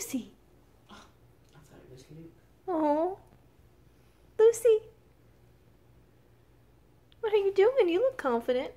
Lucy. I thought it was Luke. Oh, Lucy. What are you doing? You look confident.